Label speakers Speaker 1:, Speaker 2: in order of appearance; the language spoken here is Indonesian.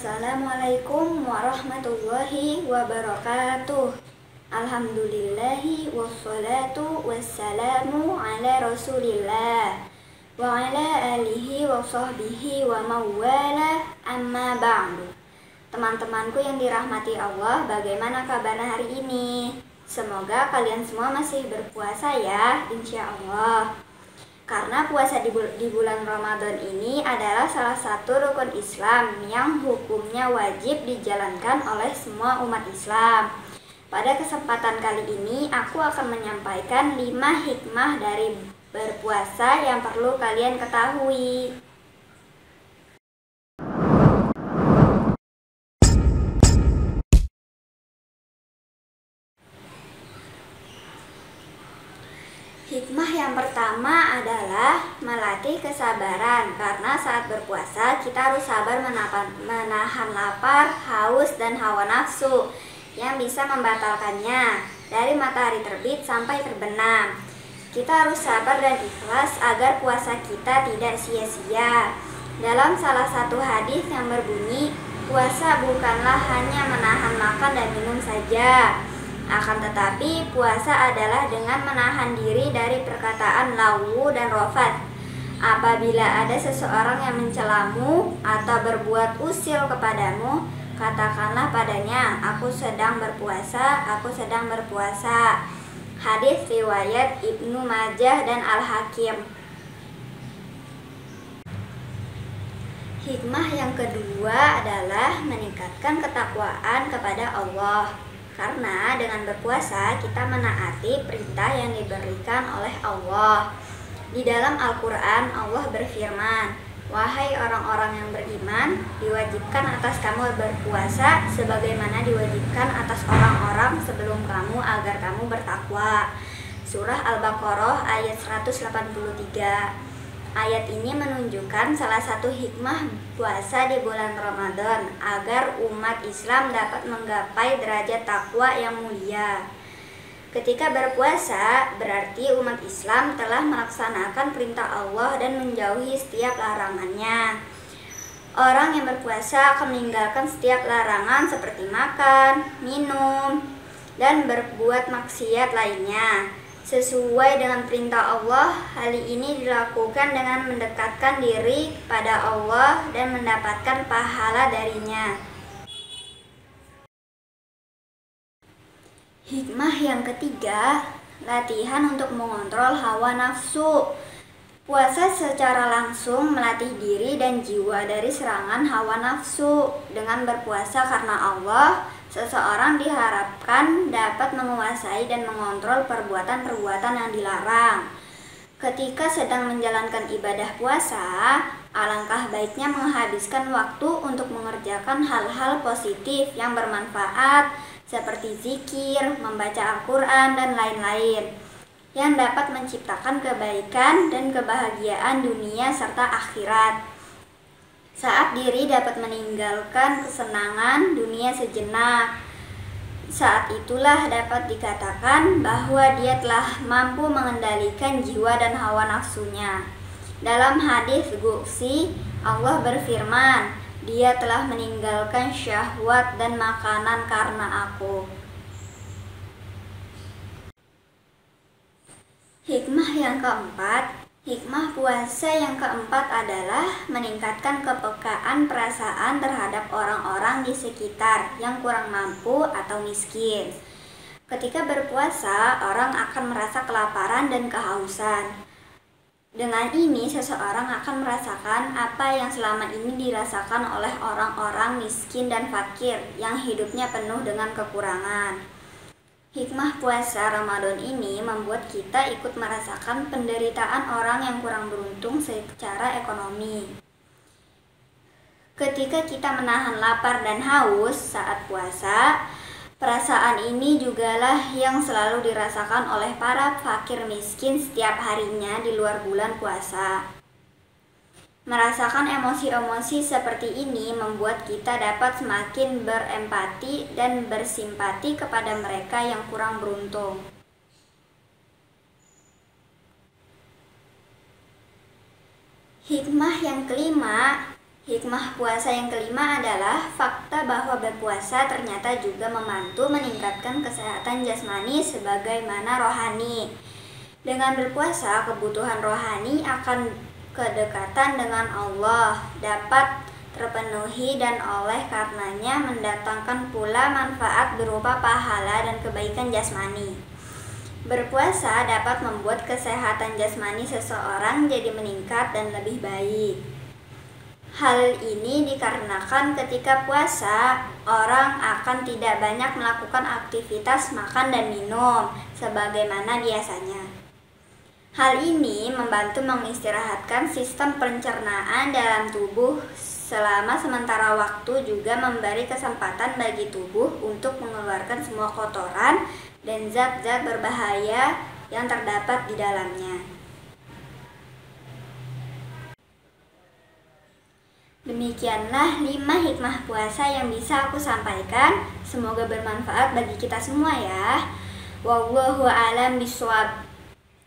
Speaker 1: Assalamualaikum warahmatullahi wabarakatuh. Alhamdulillahi wassalatu wassalamu ala rasulillah wa ala alihi wa sahbihi wa mawala amma ba'du. Teman-temanku yang dirahmati Allah, bagaimana kabarnya hari ini? Semoga kalian semua masih berpuasa ya, insya Allah. Karena puasa di, bul di bulan Ramadan ini adalah salah satu rukun Islam yang hukumnya wajib dijalankan oleh semua umat Islam. Pada kesempatan kali ini, aku akan menyampaikan 5 hikmah dari berpuasa yang perlu kalian ketahui. Hikmah yang pertama adalah melatih kesabaran karena saat berpuasa kita harus sabar menahan, lapar, haus, dan hawa nafsu yang bisa membatalkannya dari matahari terbit sampai terbenam. Kita harus sabar dan ikhlas agar puasa kita tidak sia-sia. Dalam salah satu hadis yang berbunyi, puasa bukanlah hanya menahan makan dan minum saja, akan tetapi, puasa adalah dengan menahan diri dari perkataan lawu dan rofat. Apabila ada seseorang yang mencelamu atau berbuat usil kepadamu, katakanlah padanya, aku sedang berpuasa, aku sedang berpuasa. Hadis riwayat Ibnu Majah dan Al-Hakim. Hikmah yang kedua adalah meningkatkan ketakwaan kepada Allah. Karena dengan berpuasa kita menaati perintah yang diberikan oleh Allah. Di dalam Al-Quran Allah berfirman, Wahai orang-orang yang beriman, diwajibkan atas kamu berpuasa sebagaimana diwajibkan atas orang-orang sebelum kamu agar kamu bertakwa. Surah Al-Baqarah ayat 183 Ayat ini menunjukkan salah satu hikmah puasa di bulan Ramadan agar umat Islam dapat menggapai derajat takwa yang mulia. Ketika berpuasa, berarti umat Islam telah melaksanakan perintah Allah dan menjauhi setiap larangannya. Orang yang berpuasa akan meninggalkan setiap larangan seperti makan, minum, dan berbuat maksiat lainnya. Sesuai dengan perintah Allah, hal ini dilakukan dengan mendekatkan diri pada Allah dan mendapatkan pahala darinya. Hikmah yang ketiga, latihan untuk mengontrol hawa nafsu. Puasa secara langsung melatih diri dan jiwa dari serangan hawa nafsu. Dengan berpuasa karena Allah, Seseorang diharapkan dapat menguasai dan mengontrol perbuatan-perbuatan yang dilarang. Ketika sedang menjalankan ibadah puasa, alangkah baiknya menghabiskan waktu untuk mengerjakan hal-hal positif yang bermanfaat seperti zikir, membaca Al-Quran, dan lain-lain yang dapat menciptakan kebaikan dan kebahagiaan dunia serta akhirat saat diri dapat meninggalkan kesenangan dunia sejenak. Saat itulah dapat dikatakan bahwa dia telah mampu mengendalikan jiwa dan hawa nafsunya. Dalam hadis Qudsi, Allah berfirman, "Dia telah meninggalkan syahwat dan makanan karena Aku." Hikmah yang keempat, Hikmah puasa yang keempat adalah meningkatkan kepekaan perasaan terhadap orang-orang di sekitar yang kurang mampu atau miskin. Ketika berpuasa, orang akan merasa kelaparan dan kehausan. Dengan ini, seseorang akan merasakan apa yang selama ini dirasakan oleh orang-orang miskin dan fakir yang hidupnya penuh dengan kekurangan. Hikmah puasa Ramadan ini membuat kita ikut merasakan penderitaan orang yang kurang beruntung secara ekonomi. Ketika kita menahan lapar dan haus saat puasa, perasaan ini jugalah yang selalu dirasakan oleh para fakir miskin setiap harinya di luar bulan puasa. Merasakan emosi-emosi seperti ini membuat kita dapat semakin berempati dan bersimpati kepada mereka yang kurang beruntung. Hikmah yang kelima, Hikmah puasa yang kelima adalah fakta bahwa berpuasa ternyata juga membantu meningkatkan kesehatan jasmani sebagaimana rohani. Dengan berpuasa, kebutuhan rohani akan kedekatan dengan Allah dapat terpenuhi dan oleh karenanya mendatangkan pula manfaat berupa pahala dan kebaikan jasmani. Berpuasa dapat membuat kesehatan jasmani seseorang jadi meningkat dan lebih baik. Hal ini dikarenakan ketika puasa, orang akan tidak banyak melakukan aktivitas makan dan minum sebagaimana biasanya. Hal ini membantu mengistirahatkan sistem pencernaan dalam tubuh selama sementara waktu juga memberi kesempatan bagi tubuh untuk mengeluarkan semua kotoran dan zat-zat berbahaya yang terdapat di dalamnya. Demikianlah lima hikmah puasa yang bisa aku sampaikan. Semoga bermanfaat bagi kita semua ya. Wallahu a'lam bishawab.